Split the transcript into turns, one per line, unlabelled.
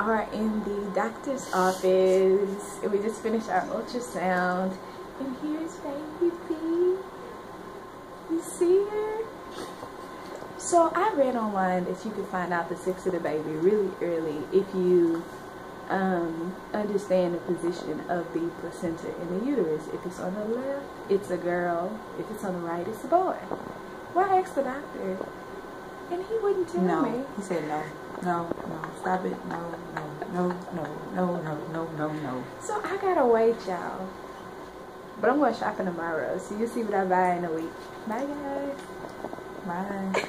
we are in the doctor's office we just finished our ultrasound and here's baby B. You see her? So I read online that you can find out the sex of the baby really early if you um, understand the position of the placenta in the uterus. If it's on the left, it's a girl. If it's on the right, it's a boy. Well, I asked the doctor, and he wouldn't tell
no.
me.
He said no, no, no, stop it, no, no, no, no, no, no, no, no, no.
So I gotta wait, y'all. But I'm going shopping tomorrow, so you'll see what I buy in a week. Bye, guys.
Bye.